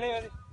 Valeu, valeu.